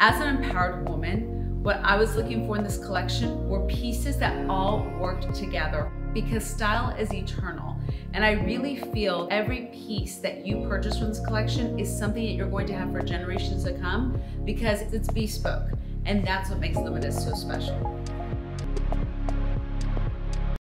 As an empowered woman, what I was looking for in this collection were pieces that all worked together because style is eternal. And I really feel every piece that you purchase from this collection is something that you're going to have for generations to come because it's bespoke. And that's what makes Limatus so special.